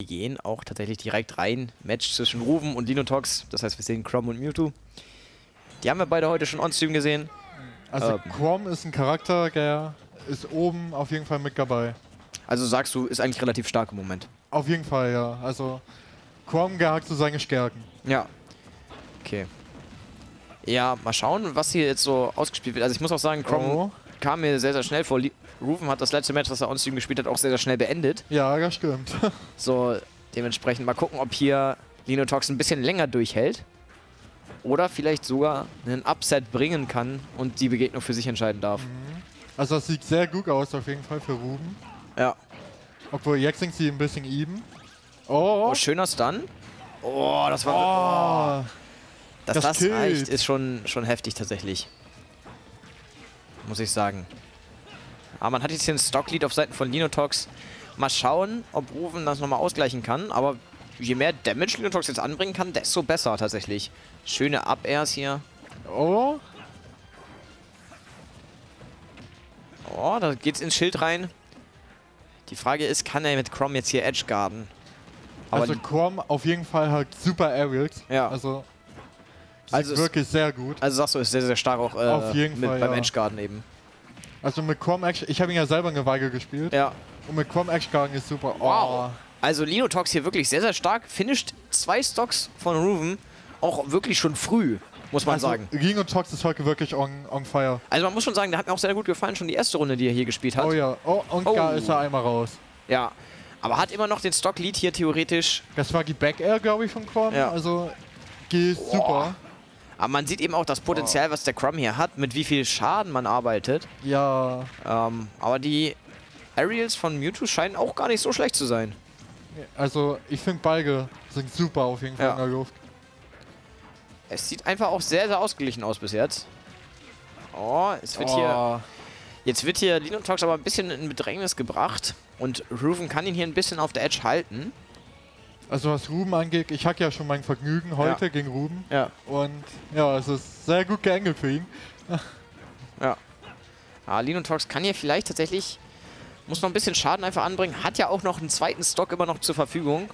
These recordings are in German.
Wir gehen auch tatsächlich direkt rein. Match zwischen Ruven und Linotox. Das heißt, wir sehen Crom und Mewtwo. Die haben wir beide heute schon on-stream gesehen. Also Ähm. Quam ist ein Charakter, der ist oben auf jeden Fall mit dabei. Also sagst du, ist eigentlich relativ stark im Moment. Auf jeden Fall, ja. Also Quam gehakt zu seine Stärken. Ja. Okay. Ja, mal schauen, was hier jetzt so ausgespielt wird. Also ich muss auch sagen, Crom Oh. kam mir sehr, sehr schnell vor. Ruven hat das letzte Match, das er on-stream gespielt hat, auch sehr, sehr schnell beendet. Ja, das stimmt. So, dementsprechend mal gucken, ob hier Linotox ein bisschen länger durchhält. Oder vielleicht sogar einen Upset bringen kann und die Begegnung für sich entscheiden darf. Also das sieht sehr gut aus auf jeden Fall für Ruben. Ja. Obwohl jetzt sind sie ein bisschen eben. Oh, Oh, schöner Stun. Oh, das war. oh. dass das das, reicht, ist schon, schon heftig tatsächlich. Muss ich sagen. Aber man hat jetzt hier ein Stocklead auf Seiten von Linotox. Mal schauen, ob Ruven das nochmal ausgleichen kann. Aber je mehr Damage Linotox jetzt anbringen kann, desto besser tatsächlich. Schöne Up-Airs hier. oh. Oh, da geht's ins Schild rein. Die Frage ist, kann er mit Crom jetzt hier Edge guarden? Aber Also Quam auf jeden Fall halt super Aerials. Ja. Also, Also wirklich sehr gut. also sagst du, ist sehr, sehr stark auch äh, Auf jeden mit, Fall, beim ja. Edge guarden eben. Also mit Quam Action, ich habe ihn ja selber eine Weile gespielt. Ja. Und mit Quam Action Garden ist super. Oh. Wow. Also Linotox hier wirklich sehr, sehr stark. Finisht zwei Stocks von Ruven. Auch wirklich schon früh, muss man Also, sagen. Ring und Tox ist heute wirklich on, on fire. Also man muss schon sagen, der hat mir auch sehr gut gefallen, schon die erste Runde, die er hier gespielt hat. Oh ja. Oh, und Oh. da ist er einmal raus. Ja. Aber hat immer noch den Stock-Lead hier theoretisch. Das war die Back Air, glaube ich, von Quam. Ja. Also, geht super. Aber man sieht eben auch das Potenzial, was der Crumb hier hat, mit wie viel Schaden man arbeitet. Ja. Ähm, aber die Aerials von Mewtwo scheinen auch gar nicht so schlecht zu sein. Also, ich finde beide sind super auf jeden Fall Ja. in der Luft. Es sieht einfach auch sehr, sehr ausgeglichen aus bis jetzt. Oh, es wird hier Oh. Jetzt wird hier Linotox aber ein bisschen in Bedrängnis gebracht und Ruven kann ihn hier ein bisschen auf der Edge halten. Also, was Ruben angeht, ich hatte ja schon mein Vergnügen heute Ja. gegen Ruben. Ja. Und ja, es ist sehr gut geangelt für ihn. Ah, Linotox kann hier vielleicht tatsächlich, muss noch ein bisschen Schaden einfach anbringen, hat ja auch noch einen zweiten Stock immer noch zur Verfügung.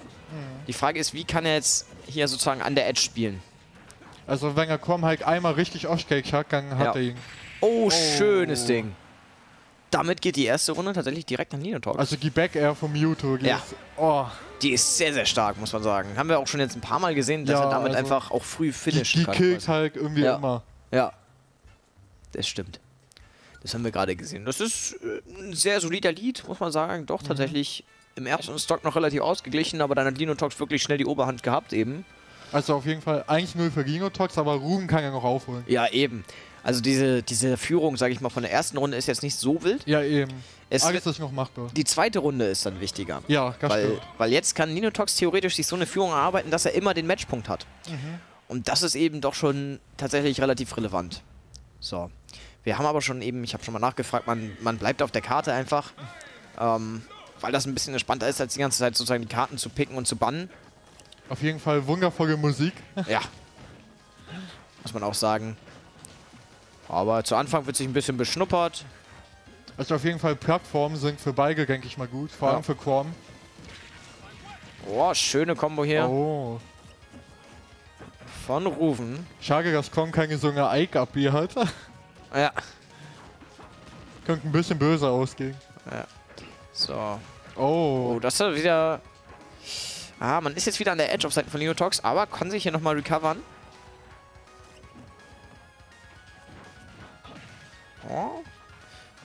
Die Frage ist, wie kann er jetzt hier sozusagen an der Edge spielen? Also, wenn er Quam halt einmal richtig Oshcake hat, dann hat Ja. er ihn. Oh, Oh. schönes Ding. Damit geht die erste Runde tatsächlich direkt an Linotox. Also, die Back Air vom Mewtwo. Die Ja. Ist, oh, die ist sehr, sehr stark, muss man sagen. Haben wir auch schon jetzt ein paar Mal gesehen, dass Ja, er damit also einfach auch früh die, finishen die kann. killt quasi. halt irgendwie Ja. immer. Ja, das stimmt. Das haben wir gerade gesehen. Das ist äh, ein sehr solider Lied, muss man sagen. Doch tatsächlich im ersten Stock noch relativ ausgeglichen, aber dann hat Linotox wirklich schnell die Oberhand gehabt eben. Also auf jeden Fall eigentlich null für Ginotox, aber Ruben kann ja noch aufholen. Ja, eben. Also diese, diese Führung, sage ich mal, von der ersten Runde ist jetzt nicht so wild. Ja, eben. Es Alles ist noch machbar. die zweite Runde ist dann wichtiger. Ja, das Weil, stimmt. weil jetzt kann Linotox theoretisch sich so eine Führung erarbeiten, dass er immer den Matchpunkt hat. Mhm. Und das ist eben doch schon tatsächlich relativ relevant. So. Wir haben aber schon eben, ich habe schon mal nachgefragt, man, man bleibt auf der Karte einfach. Ähm, weil das ein bisschen entspannter ist, als die ganze Zeit sozusagen die Karten zu picken und zu bannen. Auf jeden Fall wundervolle Musik. Ja. Muss man auch sagen. Aber zu Anfang wird sich ein bisschen beschnuppert. Also auf jeden Fall Plattformen sind für beide, denke ich mal, gut. Vor Ja. allem für Quam. Oh, schöne Kombo hier Oh. von Ruven. Schade, dass Quam keine so eine Ike ab hier hat. Ja. Könnte ein bisschen böse ausgehen. So. Oh. Oh, das ist wieder... Ah, man ist jetzt wieder an der Edge auf Seiten von Linotox, aber kann sich hier nochmal recovern. Oh.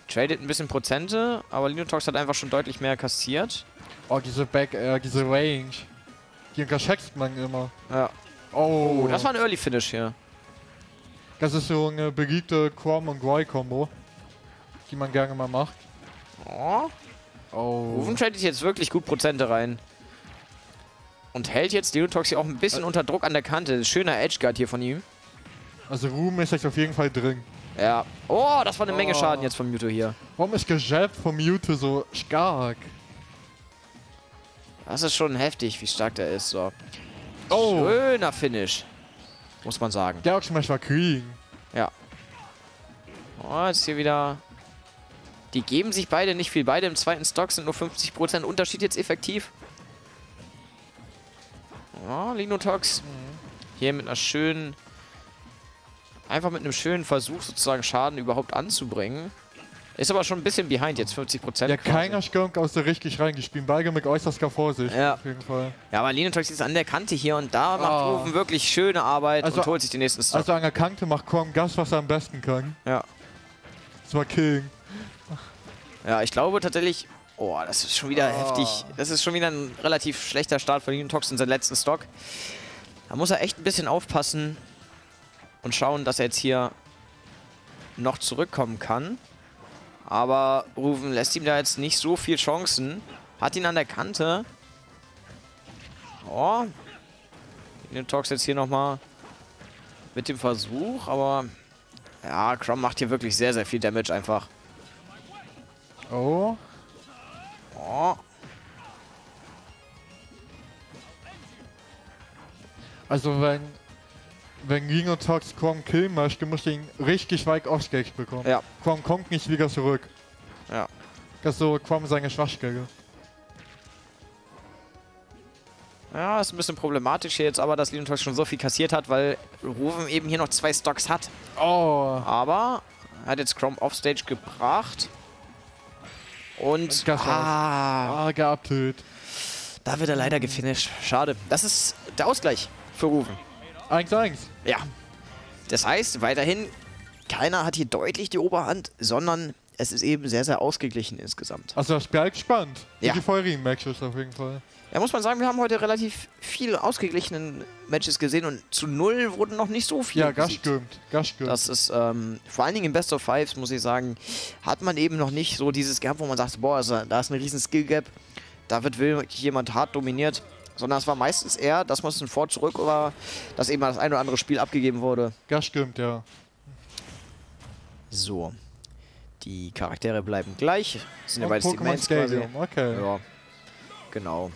Tradet ein bisschen Prozente, aber Linotox hat einfach schon deutlich mehr kassiert. Oh, diese Back Air, diese Range. Die unterschätzt man immer. Ja. Oh. Oh, das war ein Early Finish hier. Das ist so eine beliebte Quam und Roy-Kombo. Die man gerne mal macht. Oh. Oh. Rufen tradet jetzt wirklich gut Prozente rein. Und hält jetzt Linotox hier auch ein bisschen unter Druck an der Kante. Schöner Edgeguard hier von ihm. Also Ruben ist jetzt auf jeden Fall drin. Ja. Oh, das war eine Menge Oh. Schaden jetzt von Mewtwo hier. Warum ist Gejab vom Mewtwo so stark? Das ist schon heftig, wie stark der ist. So. Oh. Schöner Finish. Muss man sagen. Der Smash war clean. Ja. Oh, jetzt hier wieder. Die geben sich beide nicht viel. Beide im zweiten Stock sind nur 50% Unterschied jetzt effektiv. Ja, Linotox. Hier mit einer schönen... Einfach mit einem schönen Versuch sozusagen Schaden überhaupt anzubringen. Ist aber schon ein bisschen behind jetzt, 50%. Ja, quasi. keiner Skunk aus der richtig reingespielt. Beide mit äußerster Vorsicht. Ja. Auf jeden Fall. Ja, aber Linotox ist an der Kante hier und da macht Ah. Rufen wirklich schöne Arbeit Also- und holt sich den nächsten Stock. Also an der Kante macht Quam das, was er am besten kann. ja. Das war Killing. ja, ich glaube tatsächlich... Oh, das ist schon wieder Ah. heftig. Das ist schon wieder ein relativ schlechter Start von Linotox in seinem letzten Stock. Da muss er echt ein bisschen aufpassen und schauen, dass er jetzt hier noch zurückkommen kann. Aber Rufen lässt ihm da jetzt nicht so viel Chancen. Hat ihn an der Kante. Oh. Linotox jetzt hier nochmal mit dem Versuch, aber ja, Crom macht hier wirklich sehr, sehr viel Damage einfach. Oh. Oh. Also wenn wenn Linotox Quam killen möchte, muss er ihn richtig weit Offstage bekommen. Ja. Quam kommt nicht wieder zurück. Ja. Das ist so Quam seine Schwachstelle. Ja, ist ein bisschen problematisch hier jetzt aber, dass Linotox schon so viel kassiert hat, weil Rufen eben hier noch zwei Stocks hat. Oh. Aber er hat jetzt Chrome offstage gebracht. Und war's. ah, Ah, geuptet. da wird er leider gefinisht. Schade. Das ist der Ausgleich für Rufen. 1-1. Ja. Das heißt, weiterhin, keiner hat hier deutlich die Oberhand, sondern es ist eben sehr, sehr ausgeglichen insgesamt. Also das bleibt spannend. Wie Ja. die vorherigen Matches auf jeden Fall. Ja, muss man sagen, wir haben heute relativ viele ausgeglichenen Matches gesehen und zu null wurden noch nicht so viele Ja, das stimmt. Das stimmt. Das ist ähm, vor allen Dingen im Best of Fives, muss ich sagen, hat man eben noch nicht so dieses gehabt, wo man sagt, boah, also, da ist ein riesen Skill Gap, da wird wirklich jemand hart dominiert. Sondern es war meistens eher, dass man es ein Vor zurück oder dass eben das ein oder andere Spiel abgegeben wurde. das stimmt, ja. So. Die Charaktere bleiben gleich. Das sind ja beides die Mains quasi. Stadium, okay. Ja. Genau.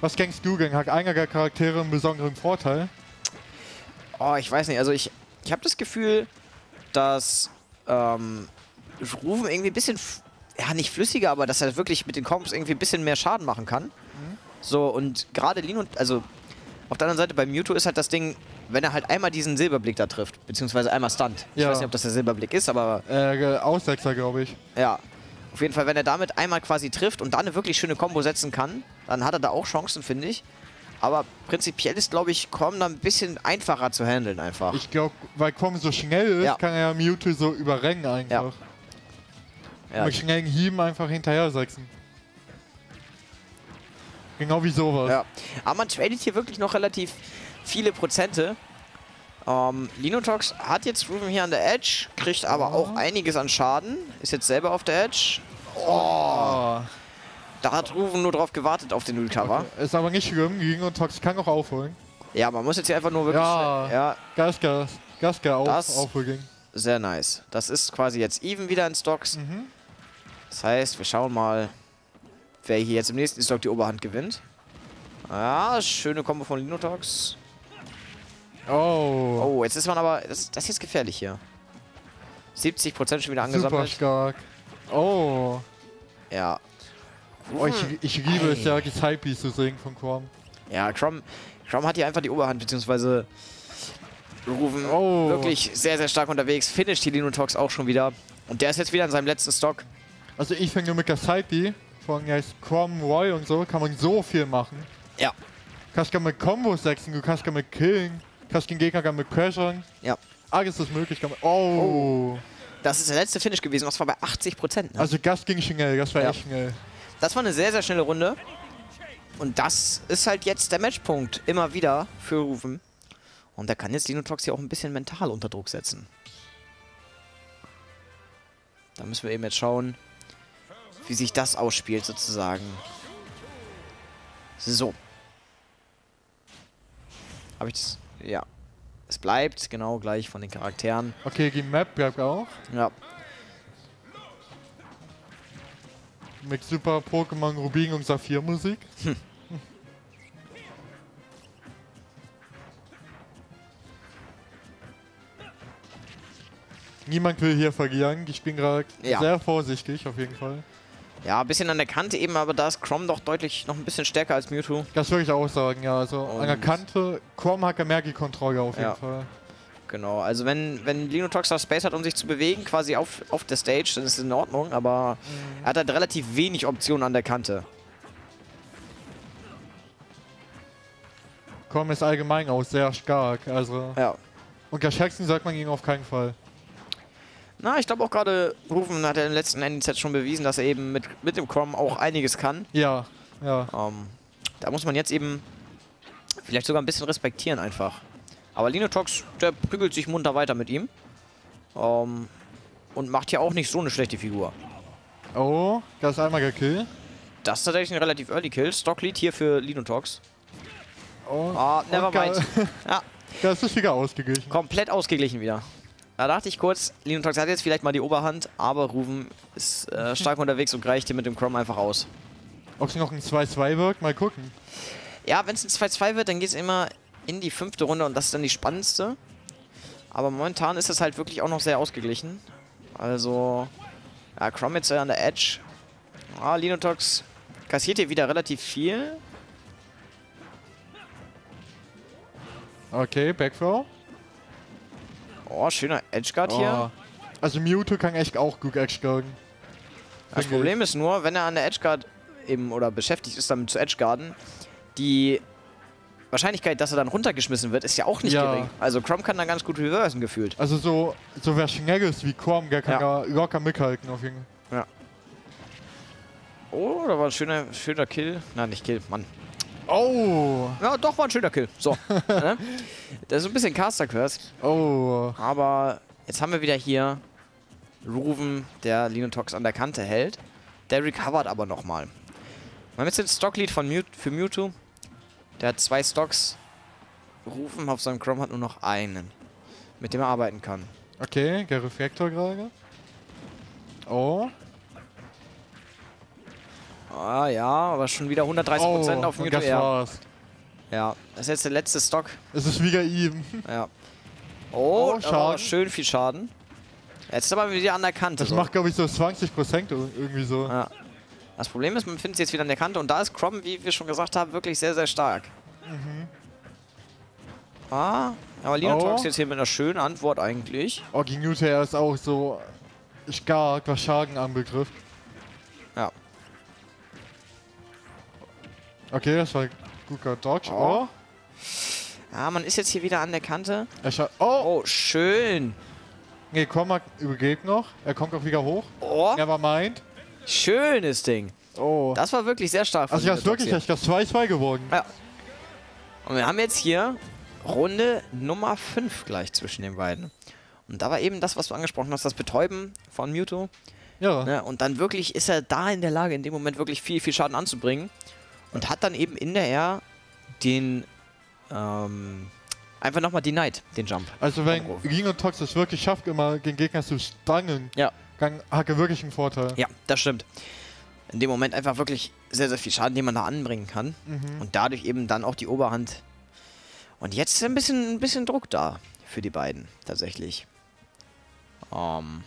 Was denkst du denn? Hat einer der Charaktere einen besonderen Vorteil? Oh, ich weiß nicht. Also ich, ich habe das Gefühl, dass ähm, Rufen irgendwie ein bisschen, ja nicht flüssiger, aber dass er wirklich mit den Combos irgendwie ein bisschen mehr Schaden machen kann. So, und gerade Lino, also auf der anderen Seite bei Mewtwo ist halt das Ding, wenn er halt einmal diesen Silberblick da trifft, beziehungsweise einmal Stunt. Ich Ja. weiß nicht, ob das der Silberblick ist, aber Äh, Aussetzer, glaube ich. ja. Auf jeden Fall, wenn er damit einmal quasi trifft und dann eine wirklich schöne Combo setzen kann, dann hat er da auch Chancen, finde ich. Aber prinzipiell ist, glaube ich, Com da ein bisschen einfacher zu handeln einfach. Ich glaube, weil Quam so schnell ist, Ja. kann er ja Mewtwo so überrennen einfach. ja, Mit schnellen Hieben einfach hinterher setzen. Genau wie sowas. Ja, aber man tradet hier wirklich noch relativ viele Prozente. Ähm, Linotox hat jetzt Ruben hier an der Edge, kriegt aber auch einiges an Schaden. Ist jetzt selber auf der Edge. Oh. Da hat Ruben nur drauf gewartet auf den Nullcover. Ist aber nicht schlimm, gegen und Tox kann auch aufholen. Ja, man muss jetzt hier einfach nur wirklich Ja. schnell. Ja, Gas, Gas. Gas, Gas auf, Das- aufholen. sehr nice. Das ist quasi jetzt even wieder in Stocks. Mhm. Das heißt, wir schauen mal, wer hier jetzt im nächsten Stock die Oberhand gewinnt. Ja, schöne Kombo von Linotox. Oh. Oh, jetzt ist man aber. Das, das ist jetzt gefährlich hier. 70% schon wieder Super angesammelt. stark. Oh. Ja. oh ich, ich liebe Ey. es ja, die Sidepiece zu sehen von Quam. Ja, Crom, Crom hat hier einfach die Oberhand, beziehungsweise Rufen Oh. wirklich sehr, sehr stark unterwegs. Finisht die Linotox auch schon wieder. Und der ist jetzt wieder in seinem letzten Stock. Also ich finde mit der Sidepie von jetzt Quam, Roy und so kann man so viel machen. Ja. Kannst gar mit Kombos setzen, du kannst mit killen, kannst den Gegner mit crashen. Ja. Alles ist möglich. Kann man oh. Das ist der letzte Finish gewesen. Das war bei 80%. Ne? Also das ging schnell, das war Ja. echt schnell. Das war eine sehr, sehr schnelle Runde. Und das ist halt jetzt der Matchpunkt. Immer wieder für Rufen. Und da kann jetzt Linotox hier auch ein bisschen mental unter Druck setzen. Da müssen wir eben jetzt schauen, wie sich das ausspielt sozusagen. So. Habe ich das? Ja. Es bleibt genau gleich von den Charakteren. Okay, die Map bleibt auch. Ja. Mit super Pokémon Rubin und Saphir Musik. Niemand will hier verlieren. Ich bin gerade Ja. sehr vorsichtig auf jeden Fall. Ja, ein bisschen an der Kante eben, aber da ist Crom doch deutlich noch ein bisschen stärker als Mewtwo. Das würde ich auch sagen, ja. Also an der Und- Kante, Chrome hat mehr die Kontrolle auf jeden Ja. Fall. Genau, also wenn, wenn Linotox da Space hat, um sich zu bewegen, quasi auf, auf der Stage, dann ist es in Ordnung, aber Mhm. er hat halt relativ wenig Optionen an der Kante. Chrome ist allgemein auch sehr stark. Also Ja. unterschätzen sollte man ihn auf keinen Fall. Na, ich glaube auch gerade Rufen hat er im letzten NZ schon bewiesen, dass er eben mit, mit dem Crom auch einiges kann. Ja, ja. Ähm, da muss man jetzt eben vielleicht sogar ein bisschen respektieren einfach. Aber Linotox, der prügelt sich munter weiter mit ihm. Ähm, und macht hier auch nicht so eine schlechte Figur. Oh, das ist einmal gekillt. Das ist tatsächlich ein relativ early Kill. Stocklead hier für Linotox. Oh, Ah, never mind. Ja, Das ist wieder ausgeglichen. komplett ausgeglichen wieder. Da dachte ich kurz, Linotox hat jetzt vielleicht mal die Oberhand, aber Ruven ist äh, stark unterwegs und gleicht hier mit dem Chrome einfach aus. Ob es noch ein 2-2 wirkt, mal gucken. Ja, wenn es ein 2-2 wird, dann geht es immer in die fünfte Runde und das ist dann die spannendste. Aber momentan ist es halt wirklich auch noch sehr ausgeglichen. Also, ja, Crom jetzt an der Edge. Ah, Linotox kassiert hier wieder relativ viel. Okay, Backthrow. Oh, schöner Edgeguard hier. Oh. Also Mewtwo kann echt auch gut Edgeguarden. Das Finde Problem ist nur, wenn er an der Edgeguard eben oder beschäftigt ist damit zu Edgeguarden, die Wahrscheinlichkeit, dass er dann runtergeschmissen wird, ist ja auch nicht Ja. gering. Also Crom kann da ganz gut reversen gefühlt. Also so, so wer schnell ist wie Chrome, der kann Ja. locker mithalten auf jeden Fall. Oh, da war ein schöner, schöner Kill. Nein, nicht Kill, Mann. Oh, Ja, doch, war ein schöner Kill. So. ne? Das ist ein bisschen Caster-Curse. oh. Aber jetzt haben wir wieder hier Ruven, der Linotox an der Kante hält. Der recovert aber nochmal. Wir haben jetzt den Stocklead von Mew für Mewtwo. Der hat zwei Stocks. Rufen auf seinem Chrome hat nur noch einen, mit dem er arbeiten kann. Okay, der Reflektor gerade. Oh. Ah ja, aber schon wieder 130% oh, auf und Mewtwo das war's. Ja, das ist jetzt der letzte Stock. Es ist wieder ihm. Ja. Oh, Oh, Schaden. schön viel Schaden. Jetzt ist aber wieder an der Kante. Das so. macht, glaube ich, so 20% ir- irgendwie so. Ja. Das Problem ist, man findet sie jetzt wieder an der Kante und da ist Crom, wie wir schon gesagt haben, wirklich sehr, sehr stark. Ah, aber Linotox Oh. jetzt hier mit einer schönen Antwort eigentlich. Oh, gegen R ist auch so stark, was Schaden anbetrifft. Okay, das war guter Dodge. Oh. Oh. Ja, man ist jetzt hier wieder an der Kante. Oh. Oh, schön. Nee, Cormac übergeht noch. Er kommt auch wieder hoch. Oh, Never mind. schönes Ding. Oh. Das war wirklich sehr stark. also, das ist wirklich das 2-2 geworden. Ja. Und wir haben jetzt hier Runde Nummer 5 gleich zwischen den beiden. Und da war eben das, was du angesprochen hast, das Betäuben von Mewtwo. Ja. Ne? Und dann wirklich ist er da in der Lage, in dem Moment wirklich viel, viel Schaden anzubringen. Und hat dann eben in der Air den, ähm, einfach nochmal denied, den Jump. Also, wenn Anruf. Linotox es wirklich schafft, immer den Gegner zu stangen, Ja. dann hat er wirklich einen Vorteil. Ja, das stimmt. In dem Moment einfach wirklich sehr, sehr viel Schaden, den man da anbringen kann. Mhm. Und dadurch eben dann auch die Oberhand. Und jetzt ist ein bisschen, ein bisschen Druck da für die beiden, tatsächlich. Ähm,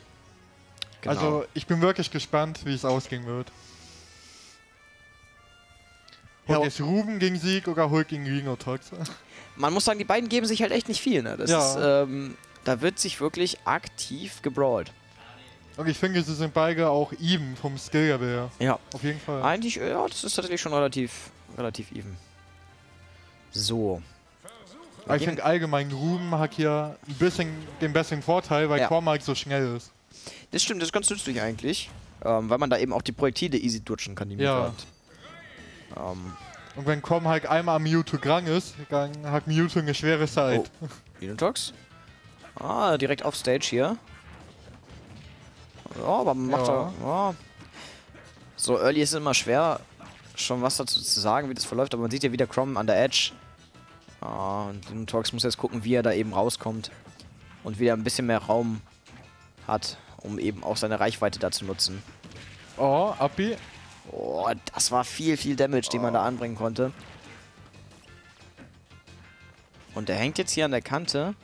genau. Also, ich bin wirklich gespannt, wie es ausgehen wird. Ja. Holt jetzt Ruben gegen Sieg oder holt gegen Linotox? man muss sagen, die beiden geben sich halt echt nicht viel. Ne? Das Ja. ist, ähm, da wird sich wirklich aktiv gebrawlt. Und ich finde, sie sind beide auch even vom Skill-Level her. Ja. Auf jeden Fall. Eigentlich, ja, das ist tatsächlich schon relativ, relativ even. So. Aber ich finde allgemein, Ruben hat hier ein bisschen den besseren Vorteil, weil Ja. Cormac so schnell ist. Das stimmt, das ist ganz nützlich eigentlich. Ähm, weil man da eben auch die Projektile easy dutschen kann, die Ja. Mewtwo hat. Ähm, Und wenn Cormac halt einmal am Mewtwo dran ist, dann hat Mewtwo eine schwere Zeit. Oh. Linotox. Ah, direkt auf Stage hier. Ja, aber man macht Ja. da. Ja. So early ist es immer schwer, schon was dazu zu sagen, wie das verläuft, aber man sieht ja wieder Crom an der Edge. Ah, und Linotox muss jetzt gucken, wie er da eben rauskommt. Und wieder ein bisschen mehr Raum hat, um eben auch seine Reichweite da zu nutzen. Oh, Appi. Oh, das war viel, viel Damage, den man da anbringen konnte. Und der hängt jetzt hier an der Kante.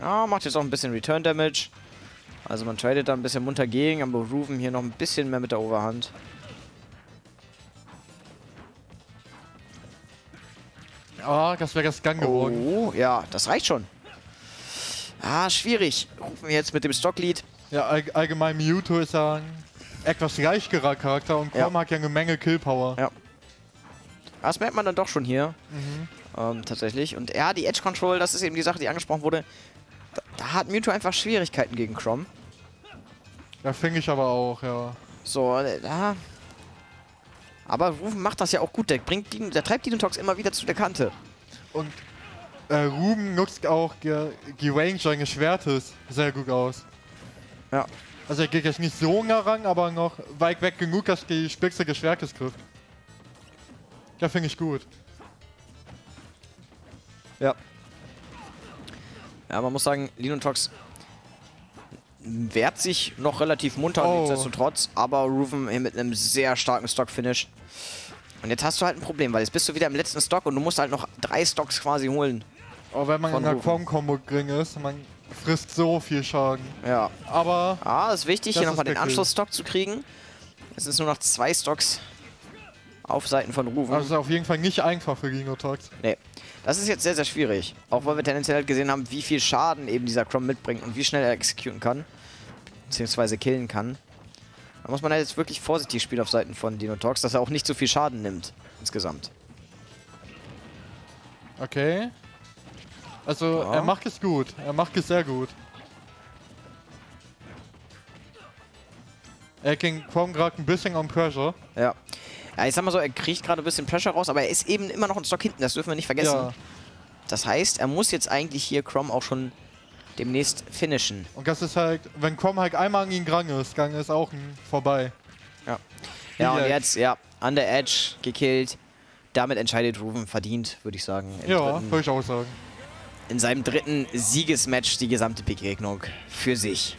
Ja, macht jetzt auch ein bisschen Return Damage. Also man tradet da ein bisschen munter gegen, aber Ruven hier noch ein bisschen mehr mit der Overhand. Ah, das wäre das Gang geworden. Oh, ja, das reicht schon. Ah, schwierig. Rufen wir jetzt mit dem Stocklead. Ja, all, allgemein Mewtwo ist ja ein etwas reicherer Charakter und Chrome Ja. hat ja eine Menge Killpower. Ja. Das merkt man dann doch schon hier. Mhm. Ähm, tatsächlich. Und ja, die Edge Control, das ist eben die Sache, die angesprochen wurde. Da, da hat Mewtwo einfach Schwierigkeiten gegen Crom. Ja, finde ich aber auch, ja. So, äh, da. Aber Rufen macht das ja auch gut. Der, bringt die, der treibt Dinotox immer wieder zu der Kante. Und äh, Ruben nutzt auch die Range seines Schwertes sehr gut aus. Ja. Also er geht jetzt nicht so nah aber noch weit weg genug, dass die Spitze des Schwertes trifft. Ja, finde ich gut. Ja. Ja, man muss sagen, Linotox wehrt sich noch relativ munter, Oh. nichtsdestotrotz, aber Ruven hier mit einem sehr starken Stock-Finish. Und jetzt hast du halt ein Problem, weil jetzt bist du wieder im letzten Stock und du musst halt noch drei Stocks quasi holen. Aber wenn man in der. Quam-Kombo drin ist, man frisst so viel Schaden. Ja. Aber Ah, ist wichtig, hier nochmal den. Anschlussstock zu kriegen. Es ist nur noch zwei Stocks auf Seiten von Ruven. das ist auf jeden Fall nicht einfach für Ginotox. Nee. Das ist jetzt sehr, sehr schwierig. Auch weil wir tendenziell halt gesehen haben, wie viel Schaden eben dieser Crom mitbringt und wie schnell er exekuten kann. Beziehungsweise killen kann. Da muss man halt jetzt wirklich vorsichtig spielen auf Seiten von Dinotox, dass er auch nicht so viel Schaden nimmt. Insgesamt. Okay. Also Ja. er macht es gut. Er macht es sehr gut. Er ging Quam gerade ein bisschen on pressure. Ja. Ja, ich sag mal so, er kriegt gerade ein bisschen Pressure raus, aber er ist eben immer noch ein Stock hinten, das dürfen wir nicht vergessen. Ja. Das heißt, er muss jetzt eigentlich hier Crom auch schon demnächst finishen. Und das ist halt, wenn Quam halt einmal an ihn dran ist, dann ist auch vorbei. Ja. Ja, und Direkt. jetzt, ja, an der Edge gekillt. Damit entscheidet Ruven verdient, würde ich sagen. Ja, würde ich auch sagen. In seinem dritten Siegesmatch die gesamte Begegnung für sich.